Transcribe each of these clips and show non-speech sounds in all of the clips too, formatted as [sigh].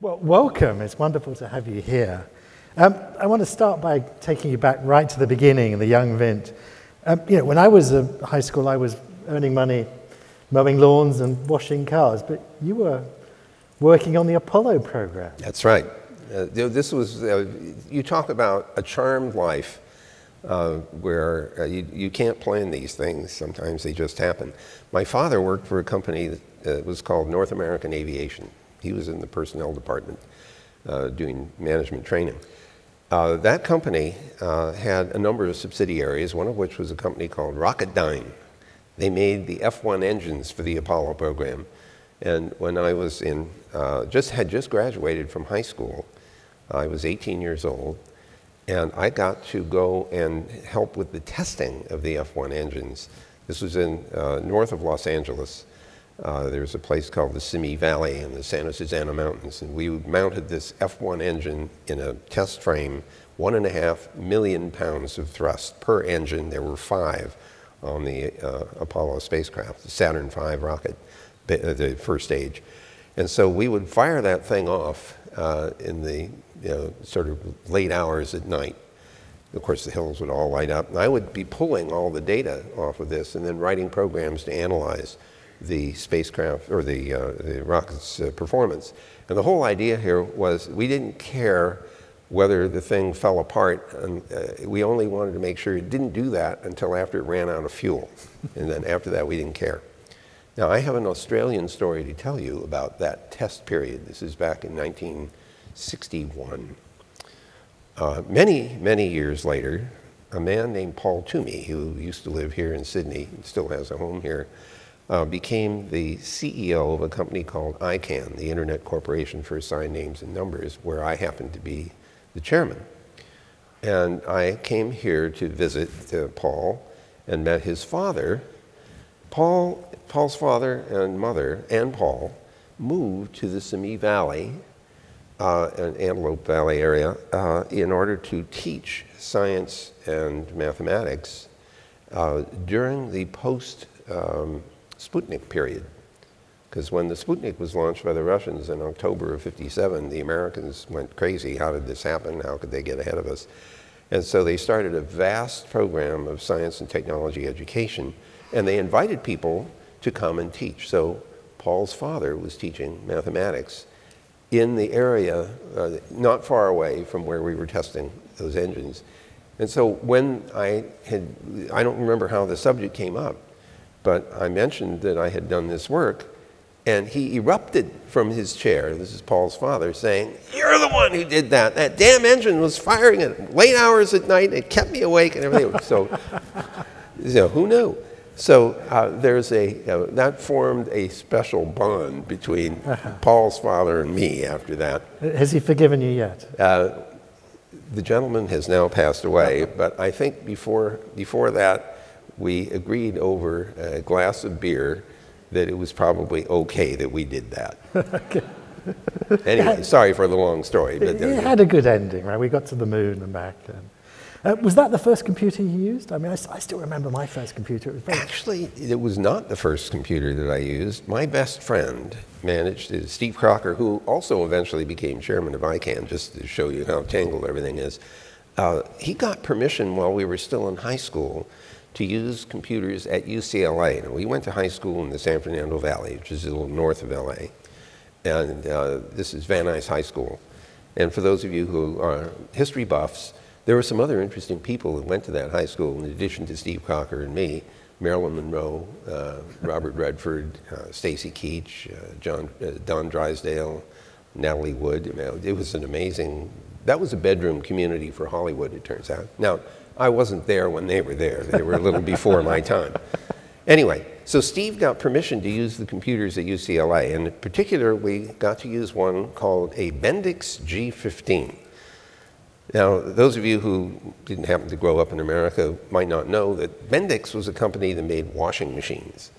Well, welcome. It's wonderful to have you here. Um, I want to start by taking you back right to the beginning, the young Vint. Um, you know, when I was in high school, I was earning money mowing lawns and washing cars, but you were working on the Apollo program. That's right. Uh, this was, uh, you talk about a charmed life uh, where uh, you, you can't plan these things. Sometimes they just happen. My father worked for a company that uh, was called North American Aviation. He was in the personnel department uh, doing management training. that company had a number of subsidiaries, one of which was a company called Rocketdyne. They made the F-1 engines for the Apollo program. And when I was in, uh, just had just graduated from high school, I was 18 years old, and I got to go and help with the testing of the F1 engines. This was in uh, north of Los Angeles. Uh, there's a place called the Simi Valley in the Santa Susana Mountains, and we mounted this F1 engine in a test frame, one and a half million pounds of thrust per engine. There were five on the uh, Apollo spacecraft, the Saturn V rocket, the first stage. And so we would fire that thing off uh, in the you know, sort of late hours at night. Of course, the hills would all light up. And I would be pulling all the data off of this and then writing programs to analyze the spacecraft or the, uh, the rocket's uh, performance. And the whole idea here was we didn't care whether the thing fell apart. And, uh, we only wanted to make sure it didn't do that until after it ran out of fuel. and then after that, we didn't care. Now, I have an Australian story to tell you about that test period. This is back in 1961. Uh, many, many years later, a man named Paul Twomey, who used to live here in Sydney, still has a home here, uh, became the CEO of a company called ICANN, the Internet Corporation for Assigned Names and Numbers, where I happened to be the chairman. And I came here to visit uh, Paul and met his father. Paul, Paul's father and mother, and Paul, moved to the Simi Valley, uh, an Antelope Valley area, uh, in order to teach science and mathematics uh, during the post um, Sputnik period. Because when the Sputnik was launched by the Russians in October of 57, the Americans went crazy. How did this happen? How could they get ahead of us? And so they started a vast program of science and technology education, and they invited people to come and teach. So Paul's father was teaching mathematics in the area uh, not far away from where we were testing those engines. And so when I had, I don't remember how the subject came up, but I mentioned that I had done this work, and he erupted from his chair, this is Paul's father, saying, You're the one who did that. That damn engine was firing at late hours at night. It kept me awake and everything. so, you know, who knew? So uh, there's a, know, that formed a special bond between [laughs] Paul's father and me after that. Has he forgiven you yet? Uh, the gentleman has now passed away, but I think before, before that, we agreed over a glass of beer that it was probably okay that we did that. [laughs] anyway, sorry for the long story. But it, had a good ending, right? We got to the moon and back. And, uh, was that the first computer you used? I mean, I, I still remember my first computer. It Actually, it was not the first computer that I used. My best friend managed, uh, Steve Crocker, who also eventually became chairman of ICANN, just to show you how tangled everything is. Uh, he got permission while we were still in high school to use computers at UCLA. Now, we went to high school in the San Fernando Valley, which is a little north of LA. And uh, this is Van Nuys High School. And for those of you who are history buffs, there were some other interesting people who went to that high school in addition to Steve Crocker and me. Marilyn Monroe, uh, Robert Redford, uh, Stacy Keach, uh, John, uh, Don Drysdale, Natalie Wood. It was an amazing, that was a bedroom community for Hollywood, it turns out. Now, I wasn't there when they were there. They were a little before my time. Anyway, so Steve got permission to use the computers at UCLA. And in particular, we got to use one called a Bendix G15. Now, those of you who didn't happen to grow up in America might not know that Bendix was a company that made washing machines.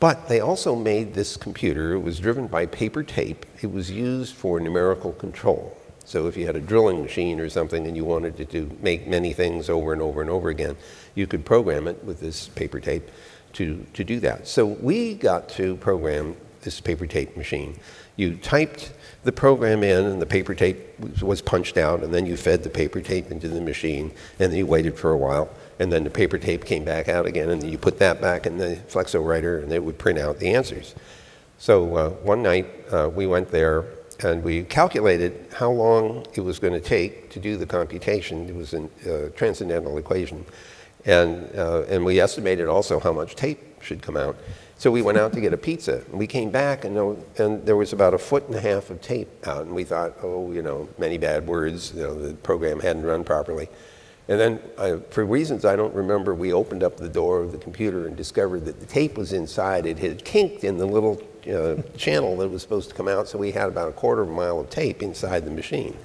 But they also made this computer. It was driven by paper tape. It was used for numerical control. So if you had a drilling machine or something and you wanted to do, make many things over and over and over again, you could program it with this paper tape to, to do that. So we got to program this paper tape machine. You typed the program in, and the paper tape was punched out, and then you fed the paper tape into the machine, and then you waited for a while, and then the paper tape came back out again, and you put that back in the Flexowriter, and it would print out the answers. So uh, one night uh, we went there and we calculated how long it was going to take to do the computation. It was a uh, transcendental equation. And, uh, and we estimated also how much tape should come out. So we went out to get a pizza. And we came back, and, and there was about a foot and a half of tape out. And we thought, oh, you know, many bad words. You know, the program hadn't run properly. And then, I, for reasons I don't remember, we opened up the door of the computer and discovered that the tape was inside. It had kinked in the little uh, channel that was supposed to come out, so we had about a quarter of a mile of tape inside the machine.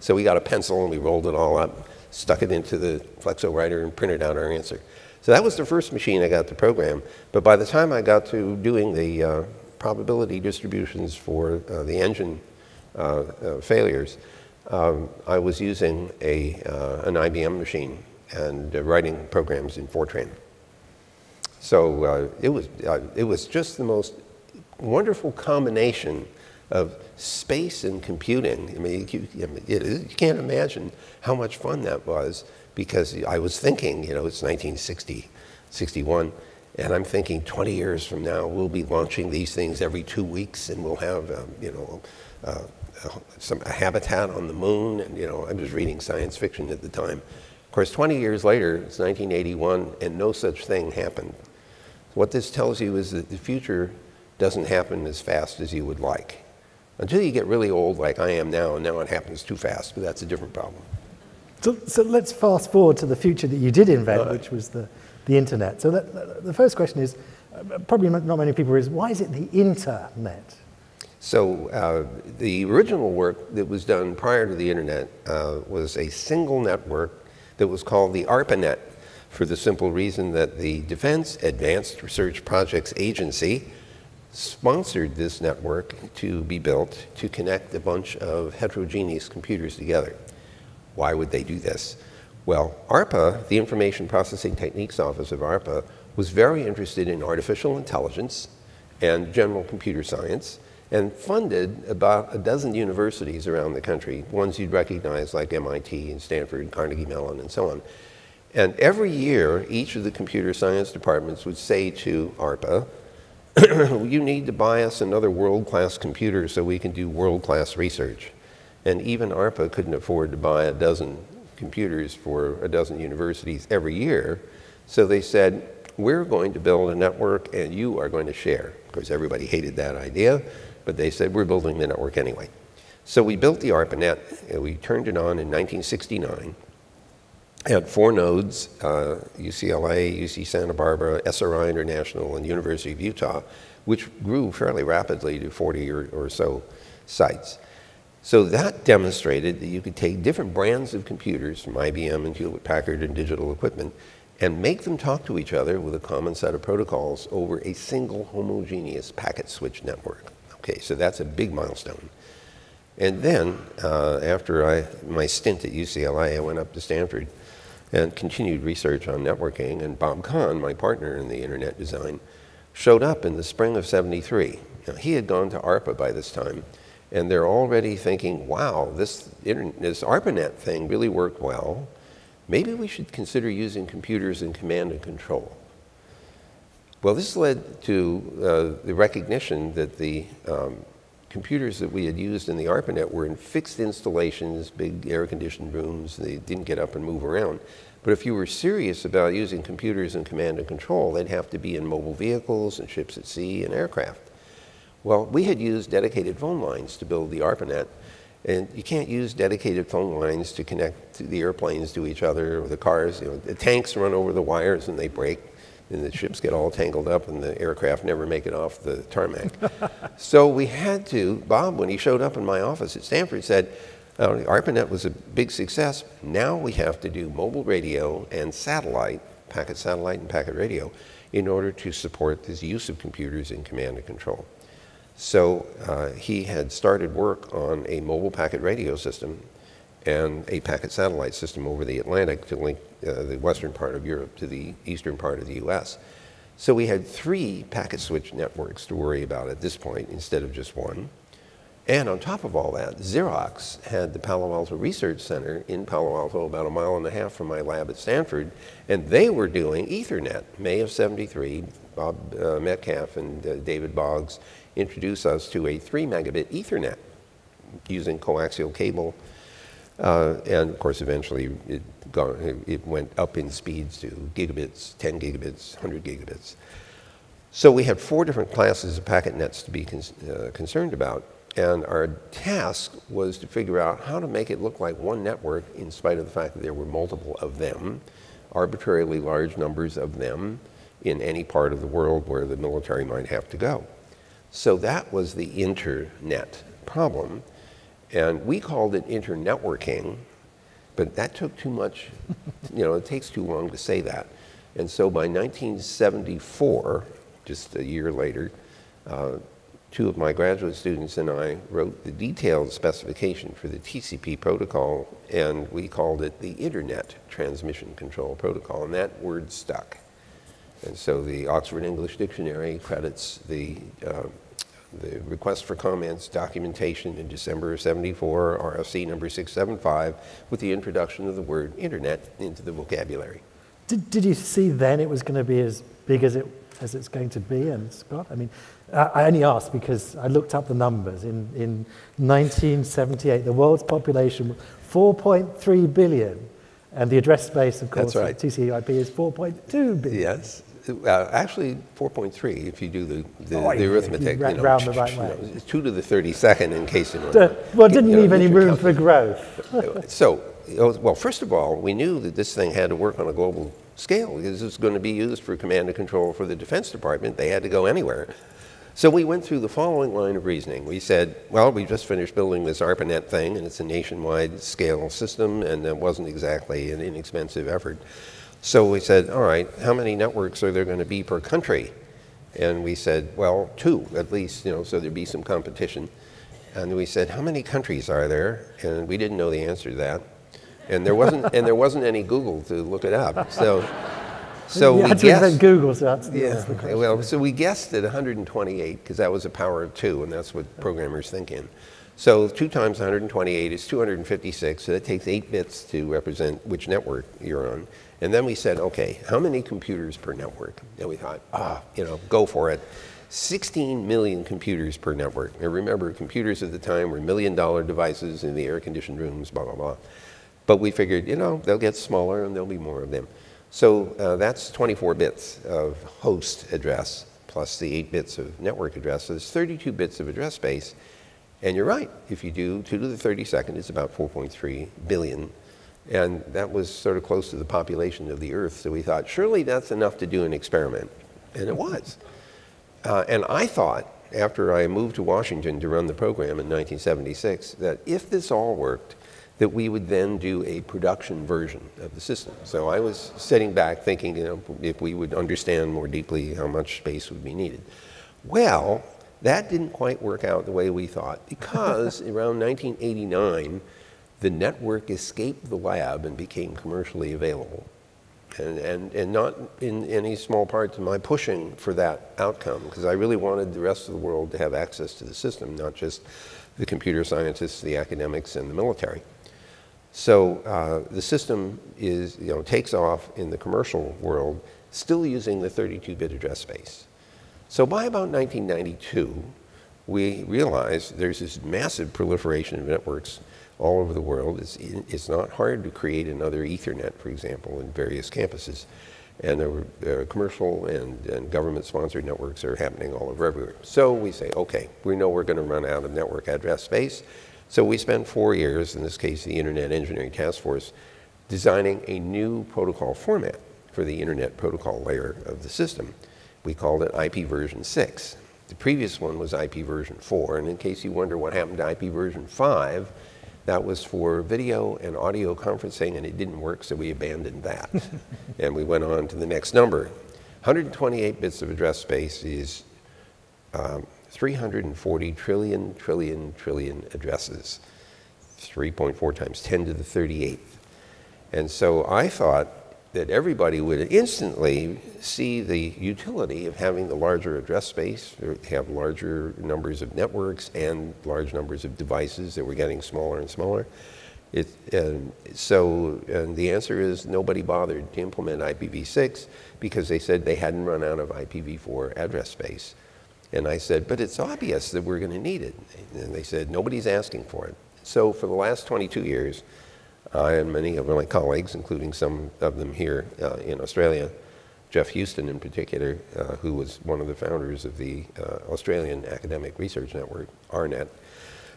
So we got a pencil and we rolled it all up, stuck it into the Flexowriter, and printed out our answer. So that was the first machine I got to program. But by the time I got to doing the uh, probability distributions for uh, the engine uh, uh, failures, um, I was using a, uh, an IBM machine and writing programs in Fortran. So it, was, it was just the most wonderful combination of space and computing. I mean, you, you, can't imagine how much fun that was because I was thinking, you know, it's 1960, 61, and I'm thinking 20 years from now we'll be launching these things every two weeks and we'll have, um, you know, uh, some a habitat on the moon. And, you know, I was reading science fiction at the time. Of course, 20 years later, it's 1981, and no such thing happened. What this tells you is that the future doesn't happen as fast as you would like. Until you get really old like I am now, and now it happens too fast, but that's a different problem. So, so let's fast forward to the future that you did invent, which was the, the internet. So that, the first question is, uh, probably not many people is, why is it the internet? So uh, the original work that was done prior to the internet uh, was a single network that was called the ARPANET for the simple reason that the Defense Advanced Research Projects Agency sponsored this network to be built to connect a bunch of heterogeneous computers together. Why would they do this? Well, ARPA, the Information Processing Techniques Office of ARPA, was very interested in artificial intelligence and general computer science and funded about a dozen universities around the country, ones you'd recognize like MIT and Stanford, Carnegie Mellon, and so on. And every year, each of the computer science departments would say to ARPA, [coughs] you need to buy us another world-class computer so we can do world-class research. And even ARPA couldn't afford to buy a dozen computers for a dozen universities every year. So they said, we're going to build a network and you are going to share. Of course, everybody hated that idea, but they said, we're building the network anyway. So we built the ARPANET, and we turned it on in 1969 had four nodes, uh, UCLA, UC Santa Barbara, SRI International, and University of Utah, which grew fairly rapidly to 40 or, or so sites. So that demonstrated that you could take different brands of computers from IBM and Hewlett Packard and digital equipment and make them talk to each other with a common set of protocols over a single homogeneous packet switch network. Okay, so that's a big milestone. And then, uh, after I, my stint at UCLA, I went up to Stanford and continued research on networking. And Bob Kahn, my partner in the internet design, showed up in the spring of 73. Now, he had gone to ARPA by this time, and they're already thinking, wow, this, this ARPANET thing really worked well. Maybe we should consider using computers in command and control. Well, this led to uh, the recognition that the um, computers that we had used in the ARPANET were in fixed installations, big air-conditioned rooms. They didn't get up and move around. But if you were serious about using computers in command and control, they'd have to be in mobile vehicles and ships at sea and aircraft. Well, we had used dedicated phone lines to build the ARPANET, and you can't use dedicated phone lines to connect the airplanes to each other or the cars. You know, the tanks run over the wires and they break and the ships get all tangled up and the aircraft never make it off the tarmac. [laughs] so we had to, Bob, when he showed up in my office at Stanford, said, uh, ARPANET was a big success. Now we have to do mobile radio and satellite, packet satellite and packet radio, in order to support this use of computers in command and control. So uh, he had started work on a mobile packet radio system and a packet satellite system over the Atlantic to link uh, the western part of Europe to the eastern part of the US. So we had three packet switch networks to worry about at this point instead of just one. And on top of all that, Xerox had the Palo Alto Research Center in Palo Alto, about a mile and a half from my lab at Stanford, and they were doing Ethernet. May of 73, Bob uh, Metcalfe and uh, David Boggs introduced us to a 3 megabit Ethernet using coaxial cable. Uh, and of course, eventually it, it went up in speeds to gigabits, 10 gigabits, 100 gigabits. So we had four different classes of packet nets to be con uh, concerned about. And our task was to figure out how to make it look like one network in spite of the fact that there were multiple of them, arbitrarily large numbers of them in any part of the world where the military might have to go. So that was the internet problem. And we called it internetworking, but that took too much, you know, it takes too long to say that. And so by 1974, just a year later, uh, two of my graduate students and I wrote the detailed specification for the TCP protocol, and we called it the Internet Transmission Control Protocol, and that word stuck. And so the Oxford English Dictionary credits the, uh, the request for comments documentation in December of 74, RFC number 675, with the introduction of the word Internet into the vocabulary. Did, did you see then it was going to be as big as, it, as it's going to be? And Scott, I mean, I only asked because I looked up the numbers. In, in 1978, the world's population was 4.3 billion, and the address space, of course, right. TCP/IP is 4.2 billion. Yes. Uh, actually, 4.3 if you do the, the, oh, the arithmetic. You, you know, round the right way. You know, 2 to the 32nd in case you know. well, didn't you know, leave any room for growth. [laughs] so, well, first of all, we knew that this thing had to work on a global scale because it was going to be used for command and control for the Defense Department. They had to go anywhere. So we went through the following line of reasoning. We said, well, we just finished building this ARPANET thing, and it's a nationwide scale system, and it wasn't exactly an inexpensive effort. So we said, all right, how many networks are there going to be per country? And we said, well, two at least, you know, so there'd be some competition. And we said, how many countries are there? And we didn't know the answer to that. And there wasn't, [laughs] and there wasn't any Google to look it up. So [laughs] so we guessed, Google, so that's, yeah, that's the question. Well, so we guessed at 128 because that was a power of two, and that's what programmers think in. So 2 times 128 is 256, so that takes 8 bits to represent which network you're on. And then we said, okay, how many computers per network? And we thought, ah, you know, go for it. 16 million computers per network. And remember, computers at the time were million dollar devices in the air conditioned rooms, blah, blah, blah. But we figured, you know, they'll get smaller and there'll be more of them. So uh, that's 24 bits of host address plus the 8 bits of network address. So there's 32 bits of address space. And you're right, if you do 2 to the 32nd, it's about 4.3 billion. And that was sort of close to the population of the Earth. So we thought, surely that's enough to do an experiment. And it was. Uh, and I thought, after I moved to Washington to run the program in 1976, that if this all worked, that we would then do a production version of the system. So I was sitting back thinking, you know, if we would understand more deeply how much space would be needed. Well, that didn't quite work out the way we thought because [laughs] around 1989, the network escaped the lab and became commercially available. And, and, and not in any small part to my pushing for that outcome, because I really wanted the rest of the world to have access to the system, not just the computer scientists, the academics, and the military. So uh, the system is, you know, takes off in the commercial world, still using the 32-bit address space. So by about 1992, we realized there's this massive proliferation of networks all over the world. It's, it's not hard to create another Ethernet, for example, in various campuses. And there were uh, commercial and, and government-sponsored networks are happening all over everywhere. So we say, okay, we know we're going to run out of network address space. So we spent four years, in this case the Internet Engineering Task Force, designing a new protocol format for the Internet protocol layer of the system. We called it IP version 6. The previous one was IP version 4, and in case you wonder what happened to IP version 5, that was for video and audio conferencing, and it didn't work, so we abandoned that. [laughs] and we went on to the next number. 128 bits of address space is um, 340 trillion, trillion, trillion addresses. 3.4 times 10 to the 38th. And so I thought that everybody would instantly see the utility of having the larger address space, have larger numbers of networks and large numbers of devices that were getting smaller and smaller. It, and so and the answer is nobody bothered to implement IPv6 because they said they hadn't run out of IPv4 address space. And I said, but it's obvious that we're going to need it. And they said, nobody's asking for it. So for the last 22 years, I and many of my colleagues, including some of them here uh, in Australia, Geoff Huston in particular, uh, who was one of the founders of the uh, Australian Academic Research Network, AARNet,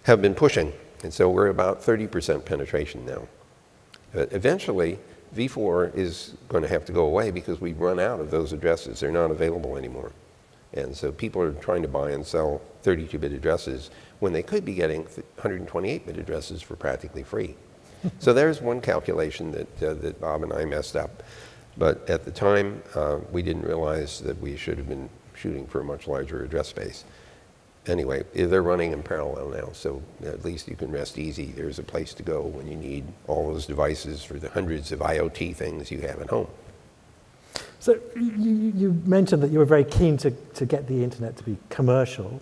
have been pushing. And so we're about 30% penetration now. But eventually, V4 is going to have to go away because we've run out of those addresses. They're not available anymore. And so people are trying to buy and sell 32-bit addresses when they could be getting 128-bit addresses for practically free. So there's one calculation that, uh, that Bob and I messed up. But at the time, uh, we didn't realize that we should have been shooting for a much larger address space. Anyway, they're running in parallel now, so at least you can rest easy. There's a place to go when you need all those devices for the hundreds of IoT things you have at home. So you, you mentioned that you were very keen to, to get the internet to be commercial.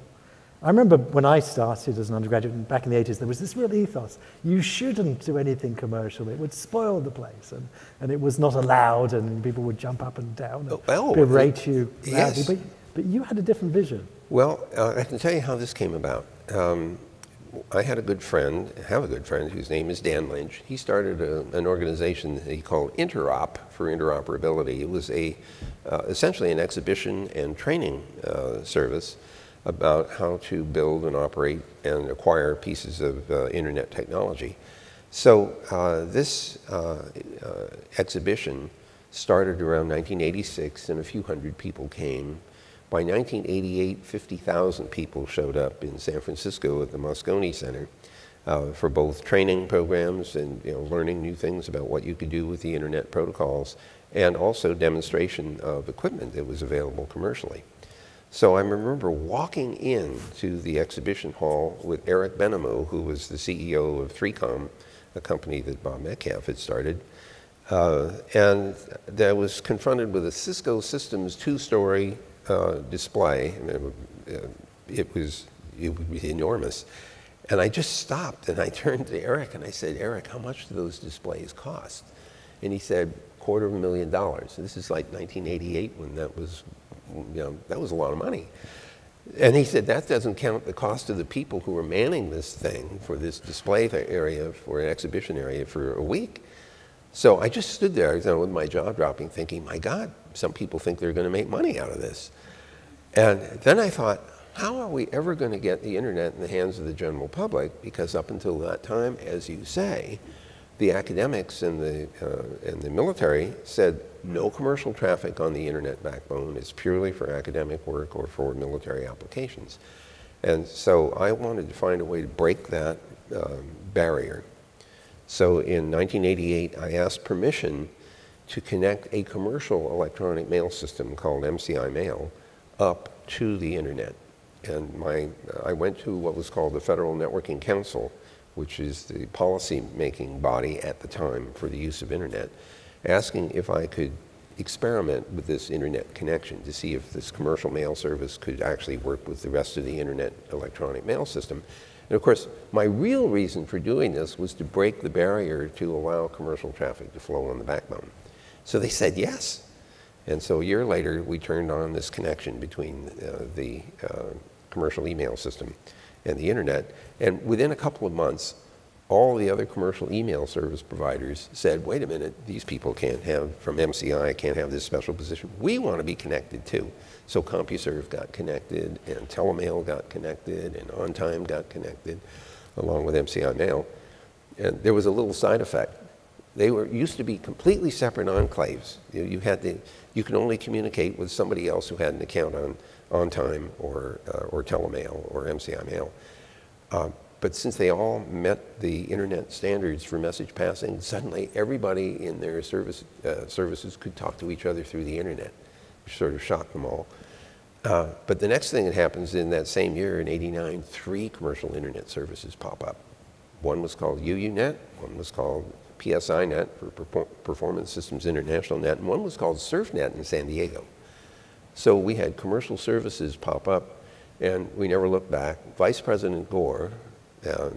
I remember when I started as an undergraduate back in the 80s, there was this real ethos. You shouldn't do anything commercial. It would spoil the place. And, and it was not allowed, and people would jump up and down and oh, berate you loudly. Yes. But, but you had a different vision. Well, uh, I can tell you how this came about. Um, I had a good friend, have a good friend, whose name is Dan Lynch. He started a, an organization that he called Interop for interoperability. It was a, uh, essentially an exhibition and training uh, service about how to build and operate and acquire pieces of uh, internet technology. So uh, this uh, uh, exhibition started around 1986 and a few hundred people came. By 1988, 50,000 people showed up in San Francisco at the Moscone Center uh, for both training programs and you know, learning new things about what you could do with the internet protocols and also demonstration of equipment that was available commercially. So I remember walking in to the exhibition hall with Eric Benhamou, who was the CEO of 3Com, a company that Bob Metcalfe had started. Uh, and I was confronted with a Cisco Systems two-story uh, display. Uh, it was, it was enormous. And I just stopped and I [laughs] turned to Eric and I said, Eric, how much do those displays cost? And he said, quarter of a million dollars. This is like 1988 when that was you know, that was a lot of money. And he said that doesn't count the cost of the people who were manning this thing for this display area, for an exhibition area for a week. So I just stood there you know, with my jaw dropping, thinking, my God, some people think they're going to make money out of this. And then I thought, how are we ever going to get the internet in the hands of the general public? Because up until that time, as you say, the academics and the, uh, and the military said no commercial traffic on the internet backbone. is purely for academic work or for military applications. And so I wanted to find a way to break that um, barrier. So in 1988, I asked permission to connect a commercial electronic mail system called MCI Mail up to the internet. And my, I went to what was called the Federal Networking Council, which is the policy-making body at the time for the use of internet, asking if I could experiment with this internet connection to see if this commercial mail service could actually work with the rest of the internet electronic mail system. And of course, my real reason for doing this was to break the barrier to allow commercial traffic to flow on the backbone. So they said yes. And so a year later, we turned on this connection between uh, the uh, commercial email system and the internet. And within a couple of months, all the other commercial email service providers said, wait a minute, these people can't have, from MCI, can't have this special position. We want to be connected too. So CompuServe got connected, and Telemail got connected, and OnTyme got connected, along with MCI Mail. And there was a little side effect. They were used to be completely separate enclaves. You, you had to, you could only communicate with somebody else who had an account on OnTyme or, uh, or Telemail or MCI Mail. Uh, but since they all met the internet standards for message passing, suddenly everybody in their service, uh, services could talk to each other through the internet, which sort of shocked them all. Uh, but the next thing that happens in that same year, in 89, three commercial internet services pop up. One was called UUNet, one was called PSINet for Performance Systems International Net, and one was called CERFnet in San Diego. So we had commercial services pop up, and we never looked back. Vice President Gore uh,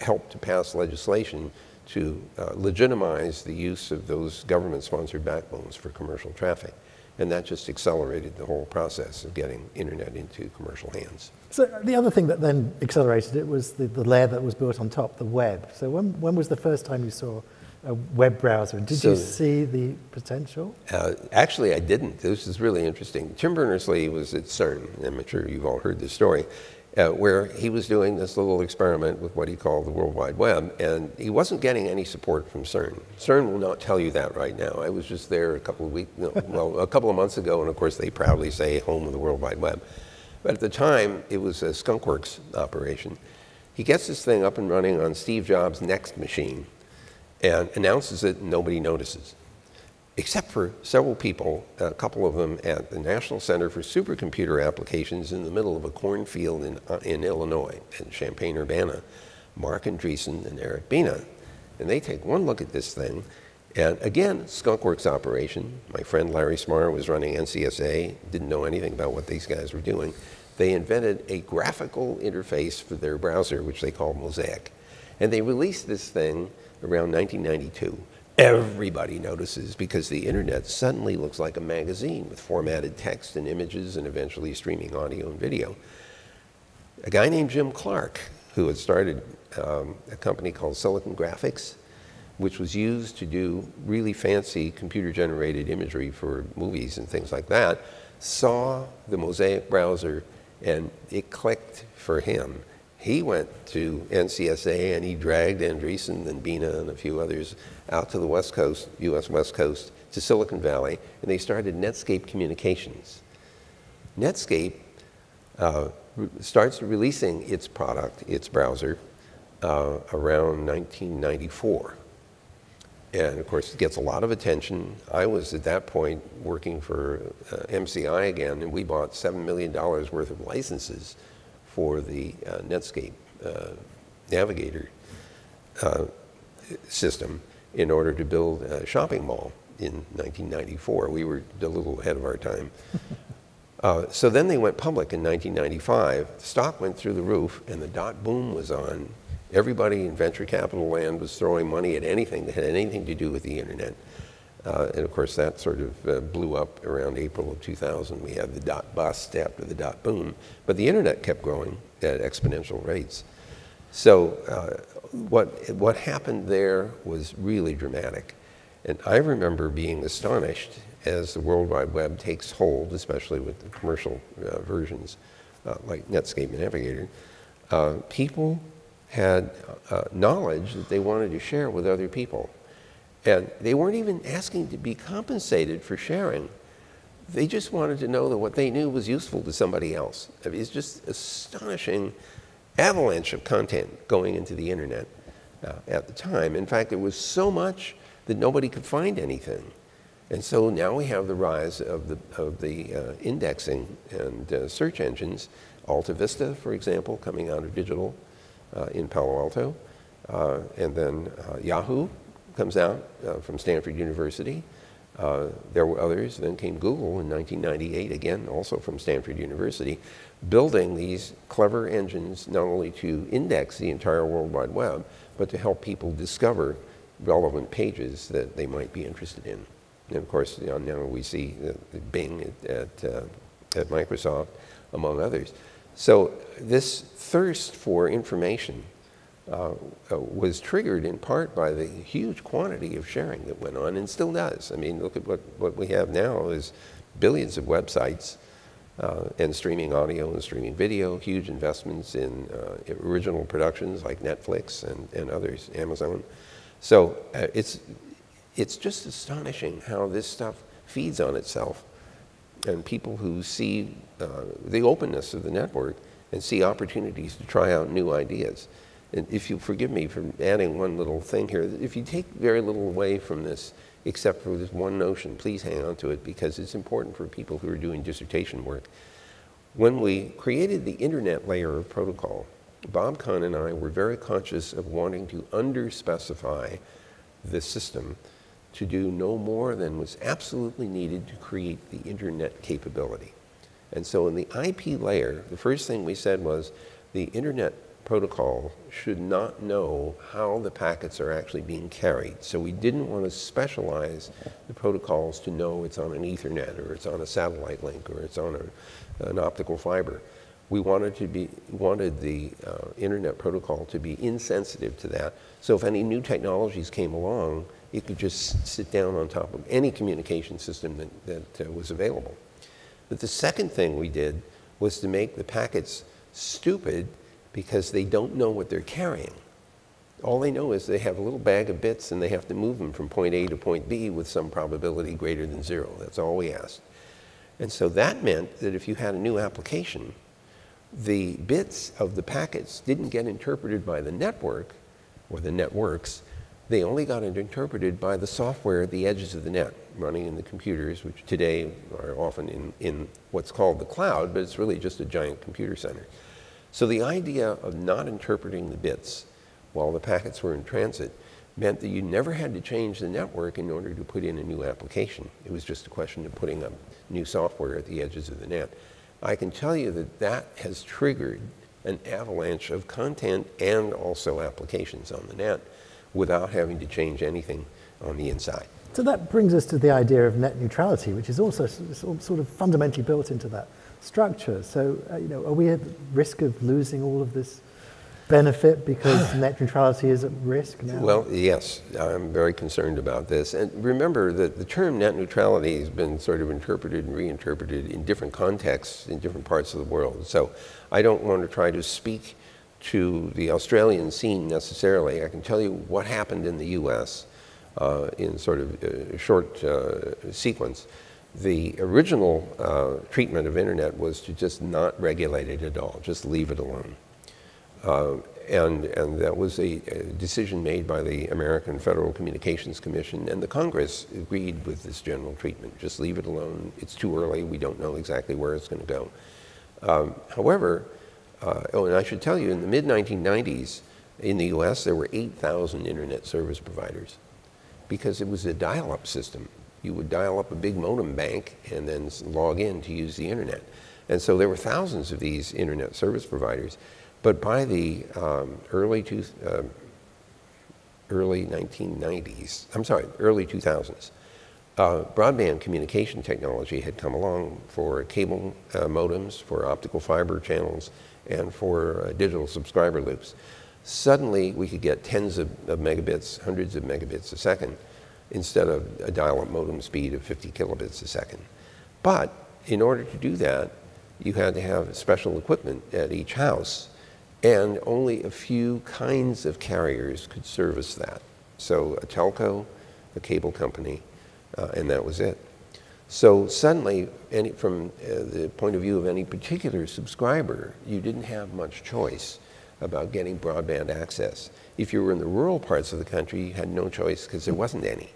helped to pass legislation to uh, legitimize the use of those government-sponsored backbones for commercial traffic. And that just accelerated the whole process of getting internet into commercial hands. So the other thing that then accelerated it was the, the layer that was built on top, the web. So when, when was the first time you saw a web browser? Did so, you see the potential? Uh, actually, I didn't. This is really interesting. Tim Berners-Lee was at CERN. I'm sure you've all heard this story uh, where he was doing this little experiment with what he called the World Wide Web, and he wasn't getting any support from CERN. CERN will not tell you that right now. I was just there a couple of weeks, no, [laughs] well, a couple of months ago, and of course they proudly say home of the World Wide Web. But at the time, it was a skunkworks operation. He gets this thing up and running on Steve Jobs' NeXT machine and announces it, and nobody notices except for several people, a couple of them at the National Center for Supercomputer Applications in the middle of a cornfield in, uh, in Illinois, in Champaign-Urbana, Marc Andreessen and Eric Bina. And they take one look at this thing, and again, skunkworks operation. My friend Larry Smarr was running NCSA, didn't know anything about what these guys were doing. They invented a graphical interface for their browser, which they called Mosaic. And they released this thing around 1992 everybody notices because the internet suddenly looks like a magazine with formatted text and images and eventually streaming audio and video. A guy named Jim Clark, who had started um, a company called Silicon Graphics, which was used to do really fancy computer generated imagery for movies and things like that, saw the Mosaic browser and it clicked for him. He went to NCSA and he dragged Andreessen and Bina and a few others out to the West Coast, US West Coast, to Silicon Valley, and they started Netscape Communications. Netscape uh, starts releasing its product, its browser, uh, around 1994. And of course, it gets a lot of attention. I was at that point working for uh, MCI again, and we bought $7 million worth of licenses for the uh, Netscape uh, Navigator uh, system in order to build a shopping mall in 1994. We were a little ahead of our time. [laughs] Uh, so then they went public in 1995. Stock went through the roof, and the dot boom was on. Everybody in venture capital land was throwing money at anything that had anything to do with the internet. Uh, and of course, that sort of uh, blew up around April of 2000. We had the dot bust after the dot boom. But the internet kept growing at exponential rates. So uh, what, what happened there was really dramatic. And I remember being astonished as the World Wide Web takes hold, especially with the commercial uh, versions uh, like Netscape Navigator. Uh, people had knowledge that they wanted to share with other people. And they weren't even asking to be compensated for sharing. They just wanted to know that what they knew was useful to somebody else. I mean, it's just astonishing avalanche of content going into the internet uh, at the time. In fact, there was so much that nobody could find anything. And so now we have the rise of the, of the uh, indexing and uh, search engines. Alta Vista, for example, coming out of digital uh, in Palo Alto. Uh, and then uh, Yahoo comes out from Stanford University. Uh, there were others. Then came Google in 1998, again, also from Stanford University, building these clever engines not only to index the entire World Wide Web, but to help people discover relevant pages that they might be interested in. And of course, you know, now we see Bing at, at, uh, at Microsoft, among others. So this thirst for information uh, uh, was triggered in part by the huge quantity of sharing that went on and still does. I mean, look at what, what we have now is billions of websites uh, and streaming audio and streaming video, huge investments in uh, original productions like Netflix and, and others, Amazon. So uh, it's, it's just astonishing how this stuff feeds on itself. And people who see uh, the openness of the network and see opportunities to try out new ideas and if you forgive me for adding one little thing here, if you take very little away from this, except for this one notion, please hang on to it because it's important for people who are doing dissertation work. When we created the internet layer of protocol, Bob Kahn and I were very conscious of wanting to underspecify the system to do no more than was absolutely needed to create the internet capability. And so in the IP layer, the first thing we said was the internet protocol should not know how the packets are actually being carried. So we didn't want to specialize the protocols to know it's on an Ethernet or it's on a satellite link or it's on a, an optical fiber. We wanted to be wanted the uh, internet protocol to be insensitive to that. So if any new technologies came along, it could just sit down on top of any communication system that, that uh, was available. But the second thing we did was to make the packets stupid because they don't know what they're carrying. All they know is they have a little bag of bits and they have to move them from point A to point B with some probability greater than zero. That's all we asked. And so that meant that if you had a new application, the bits of the packets didn't get interpreted by the network or the networks, they only got interpreted by the software at the edges of the net running in the computers, which today are often in, in what's called the cloud, but it's really just a giant computer center. So the idea of not interpreting the bits while the packets were in transit meant that you never had to change the network in order to put in a new application. It was just a question of putting up new software at the edges of the net. I can tell you that that has triggered an avalanche of content and also applications on the net without having to change anything on the inside. So that brings us to the idea of net neutrality, which is also sort of fundamentally built into that structure. So, uh, you know, are we at risk of losing all of this benefit because [sighs] net neutrality is at risk now? Well, yes, I'm very concerned about this. And remember that the term net neutrality has been sort of interpreted and reinterpreted in different contexts in different parts of the world. So I don't want to try to speak to the Australian scene necessarily. I can tell you what happened in the US uh, in sort of a short uh, sequence. The original uh, treatment of internet was to just not regulate it at all, just leave it alone. Uh, and, and that was a, a, decision made by the American Federal Communications Commission, and the Congress agreed with this general treatment. Just leave it alone. It's too early. We don't know exactly where it's going to go. Um, however, uh, oh, and I should tell you, in the mid 1990s, in the US, there were 8,000 internet service providers because it was a dial up system. You would dial up a big modem bank and then log in to use the internet. And so there were thousands of these internet service providers. But by the um, early, two, uh, early 1990s, I'm sorry, early 2000s, uh, broadband communication technology had come along for cable uh, modems, for optical fiber channels, and for uh, digital subscriber loops. Suddenly, we could get tens of, of, megabits, hundreds of megabits a second, instead of a dial-up modem speed of 50 kilobits a second. But in order to do that, you had to have special equipment at each house, and only a few kinds of carriers could service that. So a telco, a cable company, uh, and that was it. So suddenly, any, from uh, the point of view of any particular subscriber, you didn't have much choice about getting broadband access. If you were in the rural parts of the country, you had no choice because there wasn't any.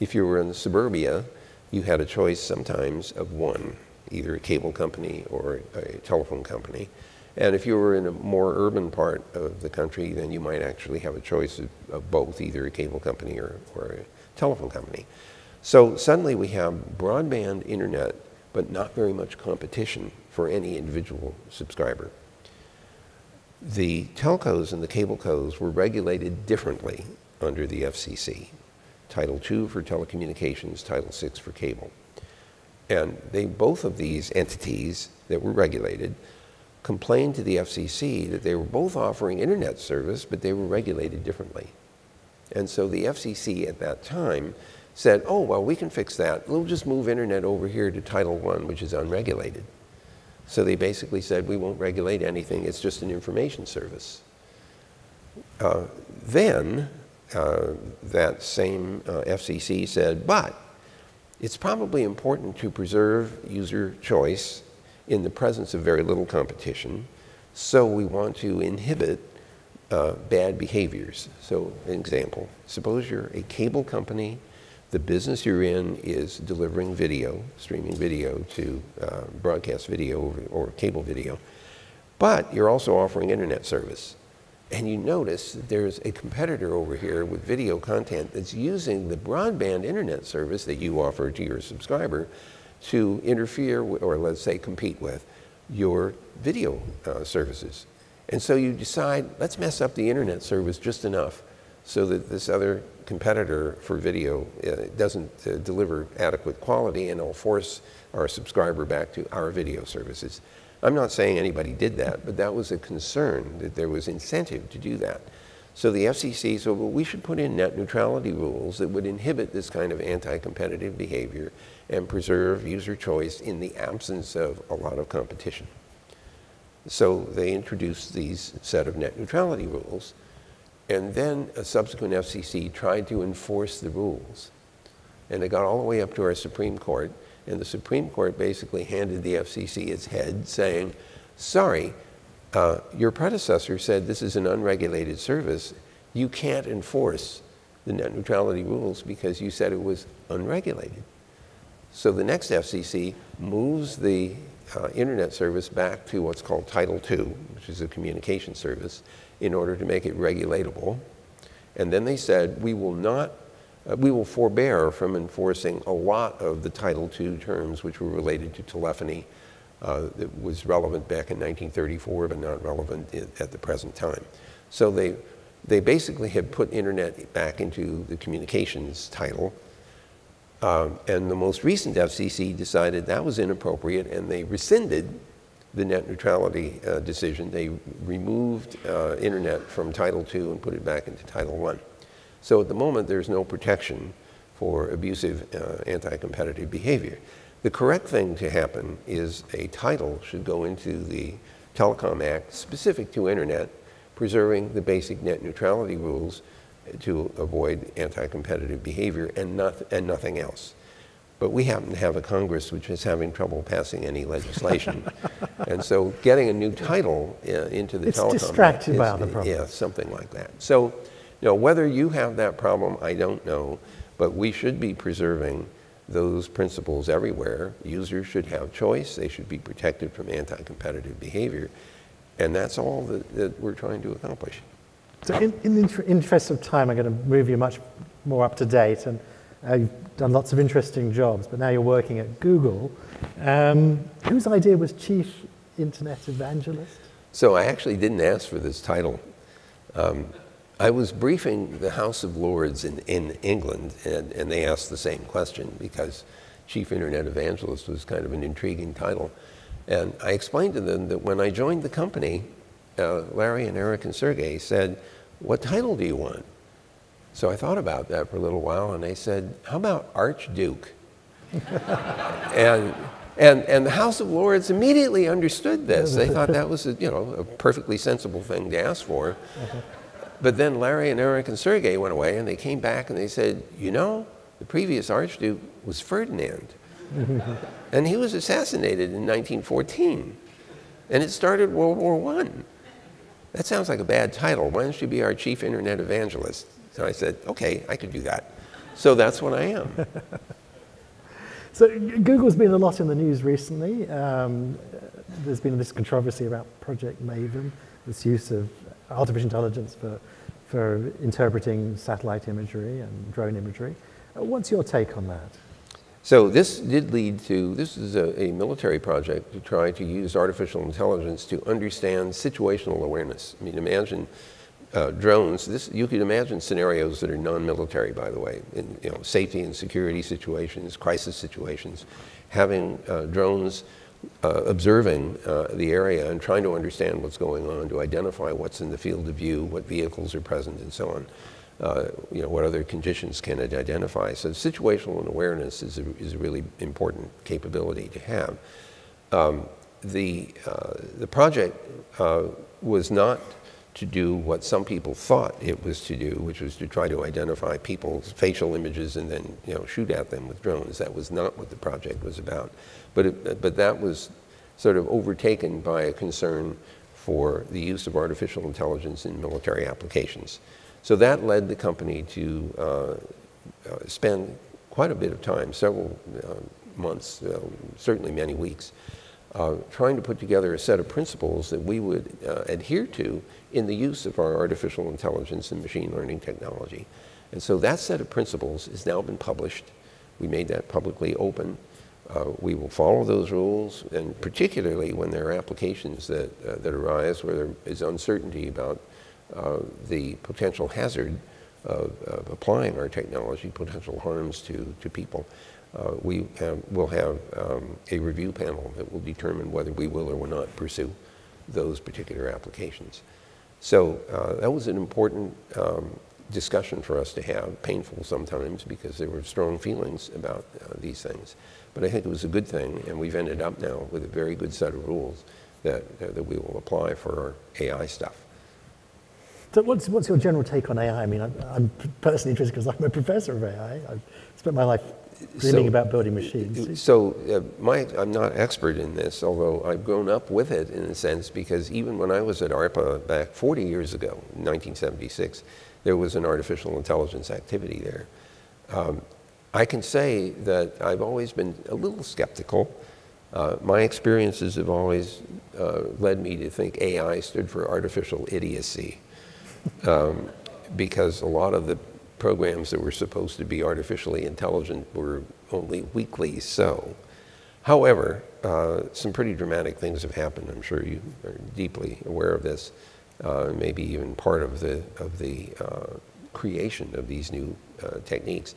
If you were in suburbia, you had a choice sometimes of one, either a cable company or a telephone company. And if you were in a more urban part of the country, then you might actually have a choice of, of both, either a cable company or, or a telephone company. So suddenly we have broadband internet, but not very much competition for any individual subscriber. The telcos and the cable cos were regulated differently under the FCC. Title II for telecommunications, Title VI for cable. And they, both of these entities that were regulated complained to the FCC that they were both offering internet service, but they were regulated differently. And so the FCC at that time said, oh, well, we can fix that. We'll just move internet over here to Title I, which is unregulated. So they basically said, we won't regulate anything, it's just an information service. Uh, then uh, that same uh, FCC said, but it's probably important to preserve user choice in the presence of very little competition, so we want to inhibit uh, bad behaviors. So, an example suppose you're a cable company the business you're in is delivering video, streaming video to uh, broadcast video or, or cable video, but you're also offering internet service. And you notice that there's a competitor over here with video content that's using the broadband internet service that you offer to your subscriber to interfere with, or let's say compete with your video uh, services. And so you decide, let's mess up the internet service just enough so that this other competitor for video uh, doesn't uh, deliver adequate quality and it'll force our subscriber back to our video services. I'm not saying anybody did that, but that was a concern that there was incentive to do that. So the FCC said, well, we should put in net neutrality rules that would inhibit this kind of anti-competitive behavior and preserve user choice in the absence of a lot of competition. So they introduced these set of net neutrality rules, and then a subsequent FCC tried to enforce the rules. And it got all the way up to our Supreme Court, and the Supreme Court basically handed the FCC its head, saying, sorry, uh, your predecessor said this is an unregulated service. You can't enforce the net neutrality rules because you said it was unregulated. So the next FCC moves the uh, internet service back to what's called Title II, which is a communication service, in order to make it regulatable. And then they said, we will not uh, we will forbear from enforcing a lot of the Title II terms which were related to telephony uh, that was relevant back in 1934 but not relevant at the present time. So they, they basically have put internet back into the communications title. Um, and the most recent FCC decided that was inappropriate and they rescinded the net neutrality uh, decision. They removed uh, internet from Title II and put it back into Title I. So at the moment, there's no protection for abusive uh, anti-competitive behavior. The correct thing to happen is a title should go into the Telecom Act specific to internet, preserving the basic net neutrality rules to avoid anti-competitive behavior and, not, and nothing else. But we happen to have a Congress which is having trouble passing any legislation. [laughs] and so getting a new title uh, into the it's Telecom distracted Act by is, other problems. Yeah, something like that. So you know, whether you have that problem, I don't know, but we should be preserving those principles everywhere. Users should have choice. They should be protected from anti-competitive behavior. And that's all that, that, we're trying to accomplish. So in, in the interest of time, I'm going to move you much more up to date. And uh, you've done lots of interesting jobs, but now you're working at Google. Um, whose idea was chief internet evangelist? So I actually didn't ask for this title. Um, I was briefing the House of Lords in, in England, and, and they asked the same question because Chief Internet Evangelist was kind of an intriguing title. And I explained to them that when I joined the company, uh, Larry and Eric and Sergey said, What title do you want? So I thought about that for a little while, and they said, How about Archduke? [laughs] and, and, and the House of Lords immediately understood this. They thought that was a, you know, a perfectly sensible thing to ask for. But then Larry and Eric and Sergey went away and they came back and they said, you know, the previous Archduke was Ferdinand. [laughs] and he was assassinated in 1914. And it started World War I. That sounds like a bad title. Why don't you be our chief internet evangelist? So I said, okay, I could do that. So that's what I am. [laughs] so Google's been a lot in the news recently. Um, there's been this controversy about Project Maven, this use of artificial intelligence for, for interpreting satellite imagery and drone imagery. Uh, what's your take on that? So this did lead to, this is a, a, military project to try to use artificial intelligence to understand situational awareness. I mean, imagine uh, drones, this, you could imagine scenarios that are non-military, by the way, in you know, safety and security situations, crisis situations, having uh, drones uh, observing uh, the area and trying to understand what's going on, to identify what's in the field of view, what vehicles are present, and so on. Uh, you know, what other conditions can it identify? So situational awareness is a, is a really important capability to have. Um, the, uh, the project uh, was not to do what some people thought it was to do, which was to try to identify people's facial images and then you know, shoot at them with drones. That was not what the project was about. But, it, but that was sort of overtaken by a concern for the use of artificial intelligence in military applications. So that led the company to uh, uh, spend quite a bit of time, several uh, months, uh, certainly many weeks, uh, trying to put together a set of principles that we would uh, adhere to in the use of our artificial intelligence and machine learning technology. And so that set of principles has now been published. We made that publicly open. Uh, we will follow those rules, and particularly when there are applications that, uh, that arise where there is uncertainty about uh, the potential hazard of, of, applying our technology, potential harms to, to people. Uh, we have, will have um, a review panel that will determine whether we will or will not pursue those particular applications. So uh, that was an important um, discussion for us to have, painful sometimes because there were strong feelings about uh, these things. But I think it was a good thing, and we've ended up now with a very good set of rules that, uh, that we will apply for our AI stuff. So what's, what's your general take on AI? I mean, I'm, I'm personally interested because I'm a professor of AI. I've spent my life dreaming so, about building machines. So uh, my, I'm not expert in this, although I've grown up with it in a sense, because even when I was at ARPA back 40 years ago, 1976, there was an artificial intelligence activity there. Um, I can say that I've always been a little skeptical. Uh, my experiences have always uh, led me to think AI stood for artificial idiocy. Um, because a lot of the programs that were supposed to be artificially intelligent were only weakly so. However, uh, some pretty dramatic things have happened. I'm sure you are deeply aware of this uh, maybe even part of the, of the uh, creation of these new uh, techniques.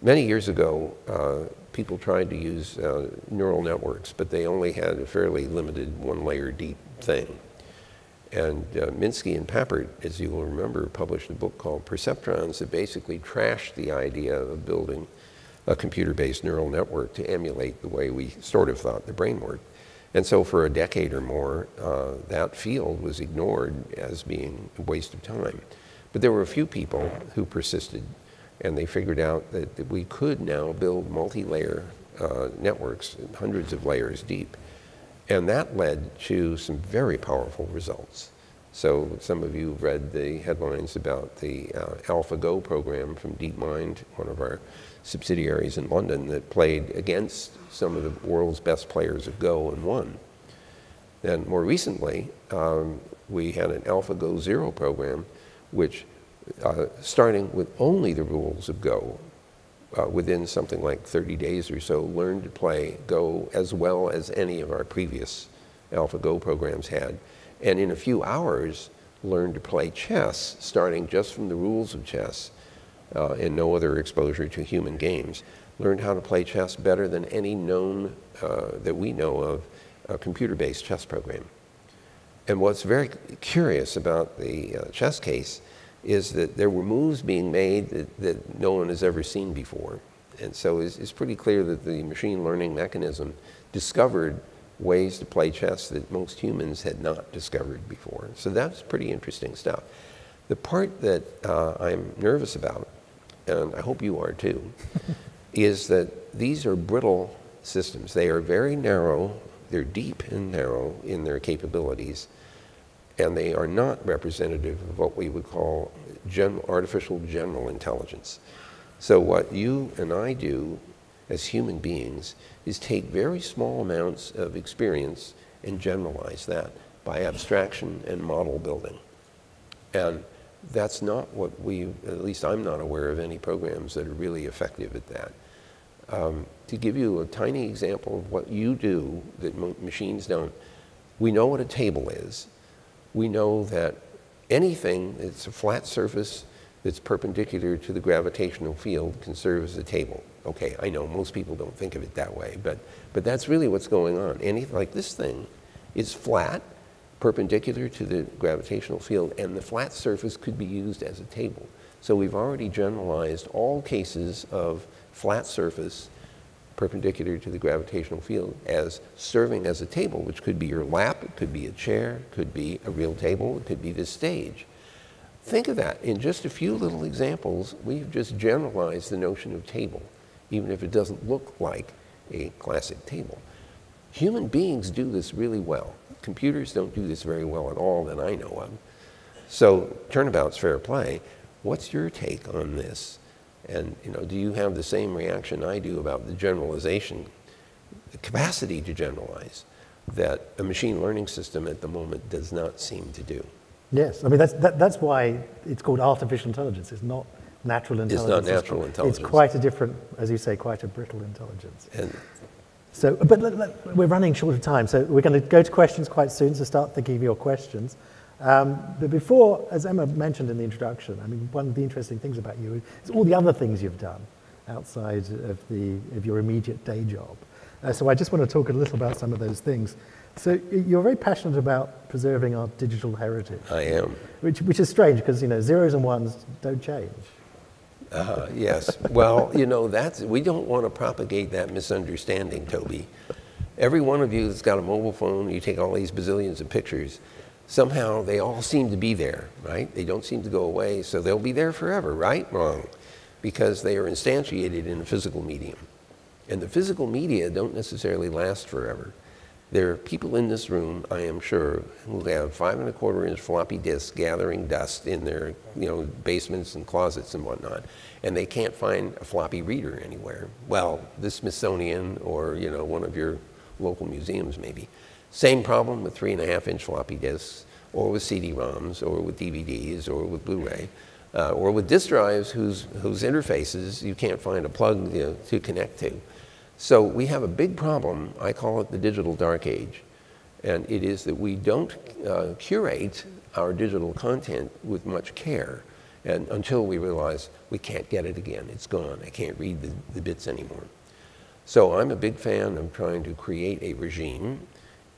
Many years ago, uh, people tried to use uh, neural networks, but they only had a fairly limited one layer deep thing. And Minsky and Papert, as you will remember, published a book called Perceptrons that basically trashed the idea of building a computer-based neural network to emulate the way we sort of thought the brain worked. And so for a decade or more, uh, that field was ignored as being a waste of time. But there were a few people who persisted, and they figured out that, that we could now build multi-layer uh, networks, hundreds of layers deep. And that led to some very powerful results. So some of you have read the headlines about the uh, AlphaGo program from DeepMind, one of our subsidiaries in London that played against some of the world's best players of Go and won. Then more recently, um, we had an AlphaGo Zero program, which uh, starting with only the rules of Go, uh, within something like 30 days or so, learned to play Go as well as any of our previous AlphaGo programs had. And in a few hours, learned to play chess, starting just from the rules of chess uh, and no other exposure to human games, learned how to play chess better than any known, uh, that we know of, computer-based chess program. And what's very curious about the uh, chess case is that there were moves being made that, that no one has ever seen before. And so it's, it's pretty clear that the machine learning mechanism discovered ways to play chess that most humans had not discovered before. So that's pretty interesting stuff. The part that uh, I'm nervous about and I hope you are too, [laughs] is that these are brittle systems. They are very narrow, they're deep and narrow in their capabilities, and they are not representative of what we would call gen artificial general intelligence. So what you and I do as human beings is take very small amounts of experience and generalize that by abstraction and model building. And that's not what we, at least I'm not aware of any programs that are really effective at that. Um, to give you a tiny example of what you do that machines don't, we know what a table is. We know that anything that's a flat surface that's perpendicular to the gravitational field can serve as a table. Okay, I know most people don't think of it that way, but, but that's really what's going on. Anything like this thing is flat, perpendicular to the gravitational field, and the flat surface could be used as a table. So we've already generalized all cases of flat surface perpendicular to the gravitational field as serving as a table, which could be your lap, it could be a chair, it could be a real table, it could be this stage. Think of that. In just a few little examples, we've just generalized the notion of table, even if it doesn't look like a classic table. Human beings do this really well. Computers don't do this very well at all that I know of. So turnabout's fair play. What's your take on this? And you know, do you have the same reaction I do about the generalization, the capacity to generalize that a machine learning system at the moment does not seem to do. Yes, I mean, that's, that, that's why it's called artificial intelligence. It's not natural intelligence. It's not natural quite- intelligence. It's quite a different, as you say, quite a brittle intelligence. And So, but let, let- we're running short of time, so we're going to go to questions quite soon, so start thinking of your questions. Um, but before, as Emma mentioned in the introduction, I mean, one of the interesting things about you is all the other things you've done outside of, the, of your immediate day job. Uh, so I just want to talk a little about some of those things. So you're very passionate about preserving our digital heritage, I am. which, which is strange because, you know, zeros and ones don't change. Uh, yes. Well, you know, that's, we don't want to propagate that misunderstanding, Toby. Every one of you that's got a mobile phone, you take all these bazillions of pictures, somehow they all seem to be there, right? They don't seem to go away, so they'll be there forever, right? Wrong. Because they are instantiated in a physical medium. And the physical media don't necessarily last forever. There are people in this room, I am sure, who have five and a quarter inch floppy disks gathering dust in their you know, basements and closets and whatnot, and they can't find a floppy reader anywhere. Well, the Smithsonian or you know, one of your local museums maybe. Same problem with three and a half inch floppy disks, or with CD-ROMs, or with DVDs, or with Blu-ray, uh, or with disk drives whose, whose interfaces you can't find a plug to connect to. So we have a big problem. I call it the digital dark age. And it is that we don't uh, curate our digital content with much care and until we realize we can't get it again. It's gone. I can't read the, the bits anymore. So I'm a big fan of trying to create a regime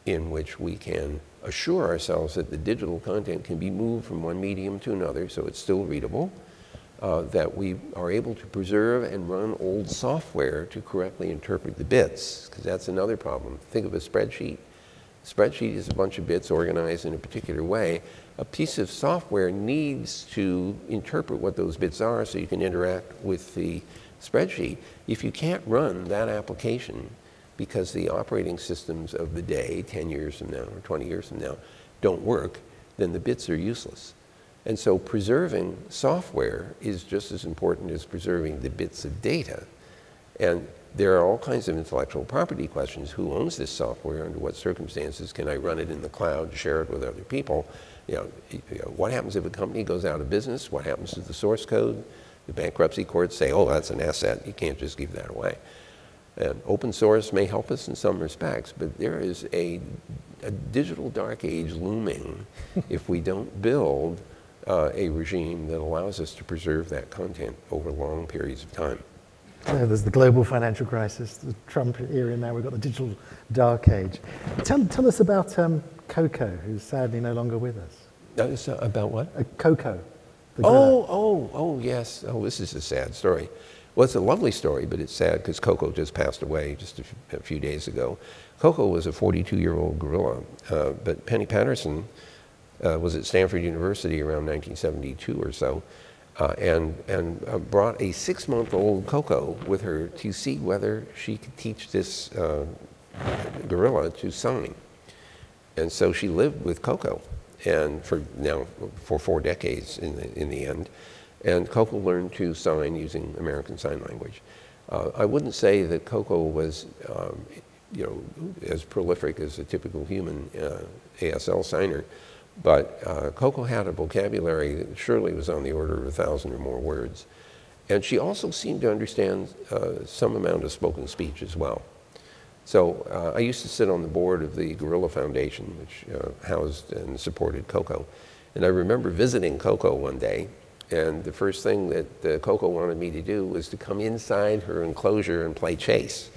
in which we can assure ourselves that the digital content can be moved from one medium to another so it's still readable, uh, that we are able to preserve and run old software to correctly interpret the bits, because that's another problem. Think of a spreadsheet. A Spreadsheet is a bunch of bits organized in a particular way. A piece of software needs to interpret what those bits are so you can interact with the spreadsheet. If you can't run that application because the operating systems of the day, 10 years from now or 20 years from now, don't work, then the bits are useless. And so preserving software is just as important as preserving the bits of data. And there are all kinds of intellectual property questions. Who owns this software? Under what circumstances can I run it in the cloud, share it with other people? You know, you know, what happens if a company goes out of business? What happens to the source code? The bankruptcy courts say, oh, that's an asset. You can't just give that away. And open source may help us in some respects, but there is a, a digital dark age looming [laughs] if we don't build uh, a regime that allows us to preserve that content over long periods of time. So there's the global financial crisis, the Trump era now, we've got the digital dark age. Tell, tell us about um, Koko, who's sadly no longer with us. Uh, uh, about what? Uh, Koko. Oh, oh, oh, yes. Oh, this is a sad story. Well, it's a lovely story, but it's sad because Koko just passed away just a f- a few days ago. Koko was a 42-year-old gorilla, uh, but Penny Patterson uh, was at Stanford University around 1972 or so, uh, and, and uh, brought a six-month-old Koko with her to see whether she could teach this uh, gorilla to sign. And so she lived with Koko, and for now for four decades in the, in the end. And Koko learned to sign using American Sign Language. Uh, I wouldn't say that Koko was, um, you know, as prolific as a typical human uh, ASL signer, but uh, Koko had a vocabulary that surely was on the order of a thousand or more words. And she also seemed to understand uh, some amount of spoken speech as well. So uh, I used to sit on the board of the Gorilla Foundation, which uh, housed and supported Koko. And I remember visiting Koko one day, and the first thing that uh, Koko wanted me to do was to come inside her enclosure and play chase.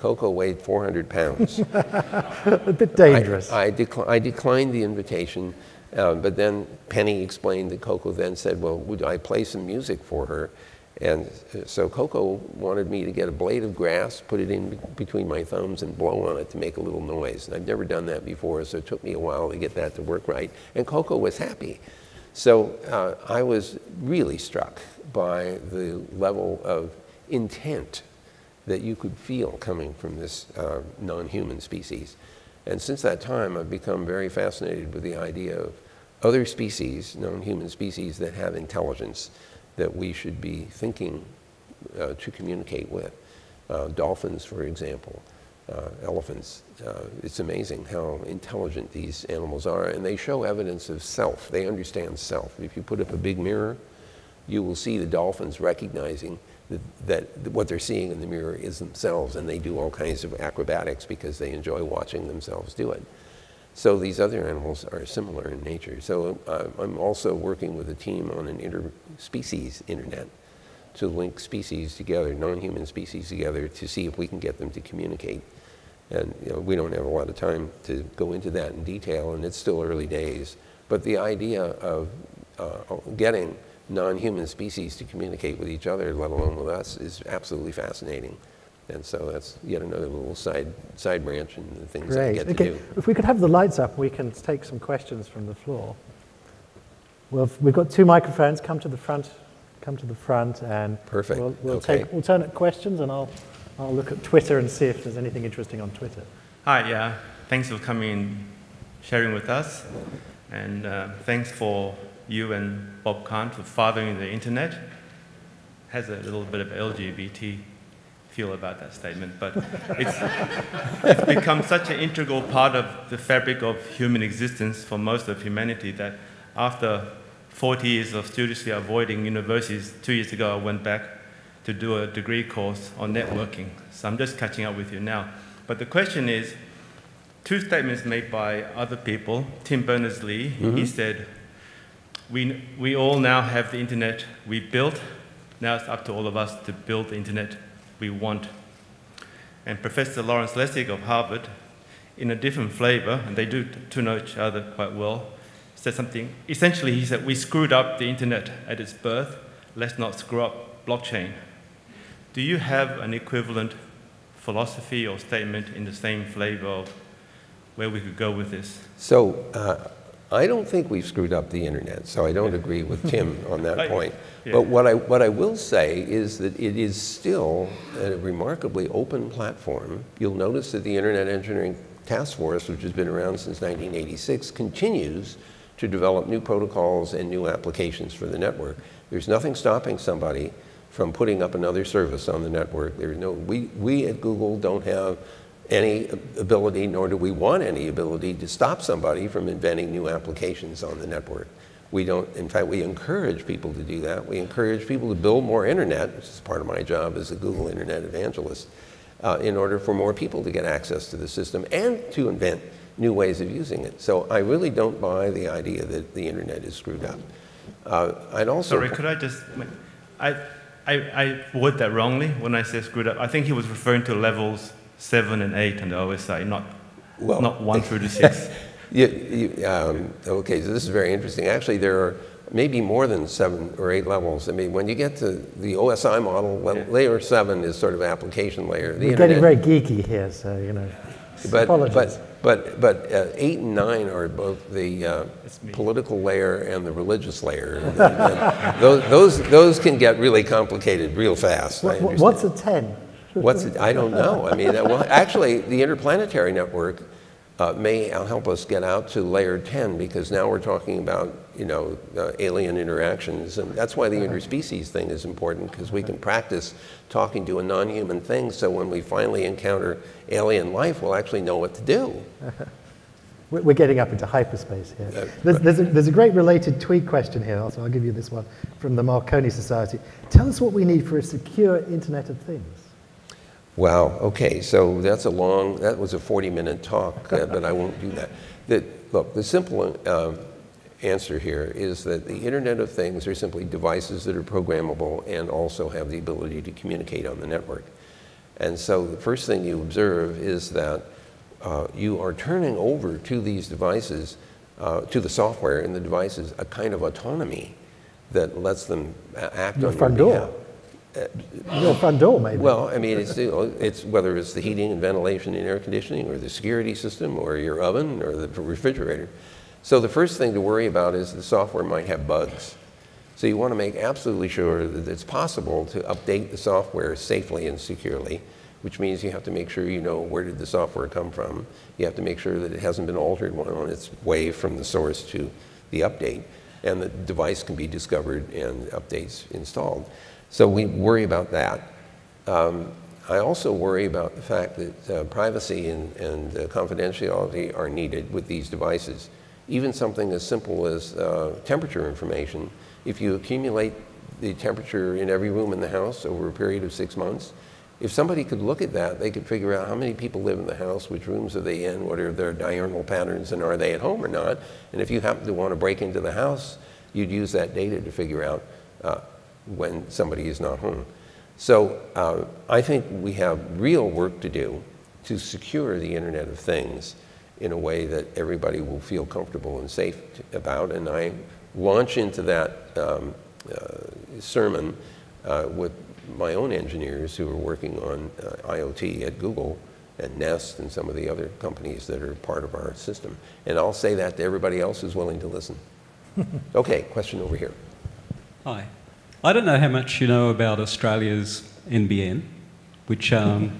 Koko weighed 400 pounds. [laughs] a bit dangerous. I, I, decli- I declined the invitation, uh, but then Penny explained that Koko then said, well, would I play some music for her? And uh, so Koko wanted me to get a blade of grass, put it in between my thumbs, and blow on it to make a little noise. And I've never done that before, so it took me a while to get that to work right. And Koko was happy. So uh, I was really struck by the level of intent that you could feel coming from this uh, non-human species. And since that time, I've become very fascinated with the idea of other species, non-human species that have intelligence that we should be thinking uh, to communicate with. Uh, dolphins, for example. uh, elephants. Uh, it's amazing how intelligent these animals are, and they show evidence of self. They understand self. If you put up a big mirror, you will see the dolphins recognizing that, that what they're seeing in the mirror is themselves, and they do all kinds of acrobatics because they enjoy watching themselves do it. So these other animals are similar in nature. So uh, I'm also working with a team on an interspecies internet to link species together, non-human species together, to see if we can get them to communicate. And you know, we don't have a lot of time to go into that in detail, and it's still early days. But the idea of uh, getting non-human species to communicate with each other, let alone with us, is absolutely fascinating. And so that's yet another little side, side branch in the things Great. I get okay. to do. If we could have the lights up, we can take some questions from the floor. Well, we've got two microphones. Come to the front. Come to the front, and Perfect. we'll, we'll Okay. take alternate questions, and I'll, I'll look at Twitter and see if there's anything interesting on Twitter. Hi, yeah. Thanks for coming and sharing with us. And uh, thanks for you and Bob Kahn for fathering the internet. Has a little bit of LGBT feel about that statement, but it's, it's become such an integral part of the fabric of human existence for most of humanity that after 40 years of studiously avoiding universities, two years ago I went back to do a degree course on networking. So I'm just catching up with you now. But the question is, two statements made by other people. Tim Berners-Lee, he mm-hmm. said, we, we all now have the internet we built. Now it's up to all of us to build the internet we want. And Professor Lawrence Lessig of Harvard, in a different flavor, and they do to know each other quite well, said something. Essentially, he said, We screwed up the internet at its birth. Let's not screw up blockchain. Do you have an equivalent philosophy or statement in the same flavor of where we could go with this? So uh, I don't think we've screwed up the internet, so I don't agree with Tim [laughs] on that point. yeah. But what I, what I will say is that it is still a remarkably open platform. You'll notice that the Internet Engineering Task Force, which has been around since 1986, continues to develop new protocols and new applications for the network. There's nothing stopping somebody from putting up another service on the network. There's no, we, we at Google don't have any ability, nor do we want any ability to stop somebody from inventing new applications on the network. We don't, in fact, we encourage people to do that. We encourage people to build more internet, which is part of my job as a Google Internet evangelist, uh, in order for more people to get access to the system and to invent new ways of using it. So I really don't buy the idea that the internet is screwed up. Uh, I'd also Sorry, could I just. I, I, I word that wrongly when I said screwed up. I think he was referring to levels 7 and 8 on the OSI, not, Well- not 1 through to 6. [laughs] You, you, um, okay, so this is very interesting. Actually, there are maybe more than seven or eight levels. I mean, when you get to the OSI model, well, Yeah. layer seven is sort of application layer. The We're getting very geeky here, so, you know, but, apologies. but, but, but uh, eight and nine are both the uh, political layer and the religious layer. And- [laughs] and those, those, those can get really complicated real fast. What- what- what's a 10? What's it? I don't know. I mean, well, actually, the interplanetary network uh, may help us get out to layer 10 because now we're talking about, you know, uh, alien interactions. And that's why the interspecies thing is important because we can practice talking to a non-human thing so when we finally encounter alien life, we'll actually know what to do. [laughs] We're we're getting up into hyperspace here. There's, there's, a, there's a great related tweet question here, also. I'll give you this one from the Marconi Society. Tell us what we need for a secure Internet of Things. Wow, okay, so that's a long, that was a 40-minute talk, uh, [laughs] but I won't do that. The, look, the simple um, answer here is that the Internet of Things are simply devices that are programmable and also have the ability to communicate on the network. And so the first thing you observe is that uh, you are turning over to these devices, uh, to the software in the devices, a kind of autonomy that lets them act on front your door. Behalf. Your front door, maybe. Well, I mean, it's, it's whether it's the heating and ventilation and air conditioning, or the security system, or your oven, or the refrigerator. So the first thing to worry about is the software might have bugs. So you want to make absolutely sure that it's possible to update the software safely and securely, which means you have to make sure you know where did the software come from. You have to make sure that it hasn't been altered on its way from the source to the update, and the device can be discovered and updates installed. So we worry about that. Um, I also worry about the fact that uh, privacy and, and uh, confidentiality are needed with these devices. Even something as simple as uh, temperature information, if you accumulate the temperature in every room in the house over a period of six months, if somebody could look at that, they could figure out how many people live in the house, which rooms are they in, what are their diurnal patterns, and are they at home or not. And if you happen to want to break into the house, you'd use that data to figure out uh, when somebody is not home. So uh, I think we have real work to do to secure the Internet of Things in a way that everybody will feel comfortable and safe about. And I launch into that um, uh, sermon uh, with my own engineers who are working on uh, IoT at Google and Nest and some of the other companies that are part of our system. And I'll say that to everybody else who's willing to listen. [laughs] okay, question over here. Hi. I don't know how much you know about Australia's NBN, which um,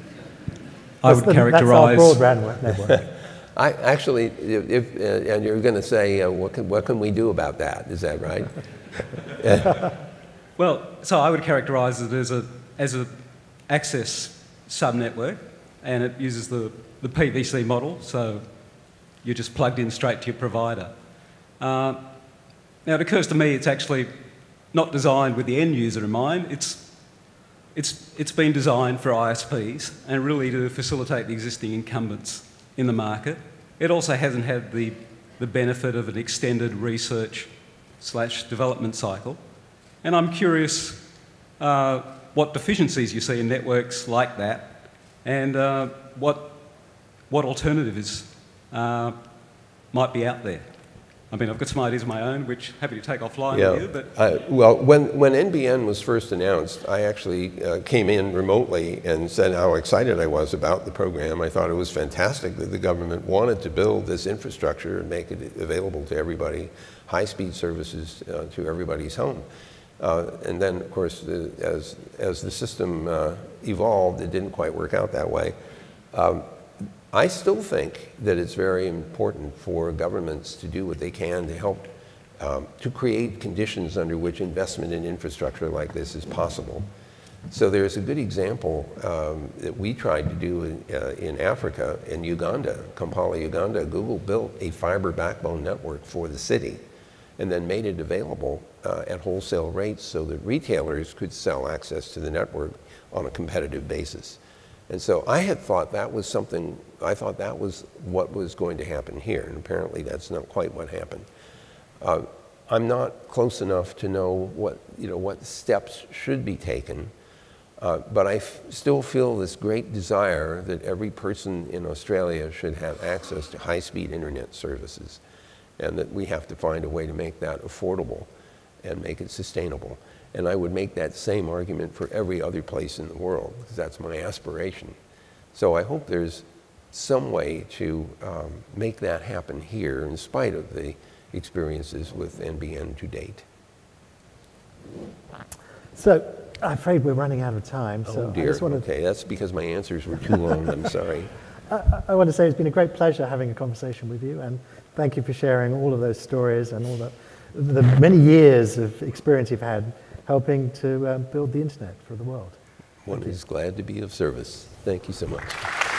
[laughs] I would the, characterise. That's our broadband network. [laughs] I actually, if, uh, and you're going to say, uh, what, can, what can we do about that? Is that right? [laughs] well, so I would characterise it as a as a access subnetwork, and it uses the the PVC model. So you're just plugged in straight to your provider. Uh, now it occurs to me it's actually not designed with the end user in mind. It's, it's, it's been designed for ISPs and really to facilitate the existing incumbents in the market. It also hasn't had the, the benefit of an extended research slash development cycle. And I'm curious uh, what deficiencies you see in networks like that and uh, what, what alternatives uh, might be out there. I mean, I've got some ideas of my own, which happy to take offline yeah. with you. But uh, well, when when NBN was first announced, I actually uh, came in remotely and said how excited I was about the program. I thought it was fantastic that the government wanted to build this infrastructure and make it available to everybody, high-speed services uh, to everybody's home. Uh, and then, of course, the, as as the system uh, evolved, it didn't quite work out that way. Um, I still think that it's very important for governments to do what they can to help um, to create conditions under which investment in infrastructure like this is possible. So there's a good example um, that we tried to do in, uh, in, Africa, in Uganda, Kampala, Uganda. Google built a fiber backbone network for the city and then made it available uh, at wholesale rates so that retailers could sell access to the network on a competitive basis. And so I had thought that was something, I thought that was what was going to happen here, and apparently that's not quite what happened. Uh, I'm not close enough to know what, you know, what steps should be taken, uh, but I still feel this great desire that every person in Australia should have access to high-speed internet services, and that we have to find a way to make that affordable and make it sustainable. And I would make that same argument for every other place in the world, because that's my aspiration. So I hope there's some way to um, make that happen here in spite of the experiences with NBN to date. So I'm afraid we're running out of time. So oh dear. I just wanted okay, that's because my answers were too long. I'm sorry. [laughs] I, I, want to say it's been a great pleasure having a conversation with you, and thank you for sharing all of those stories and all the, the many years of experience you've had helping to um, build the internet for the world. One is glad to be of service. Thank you so much.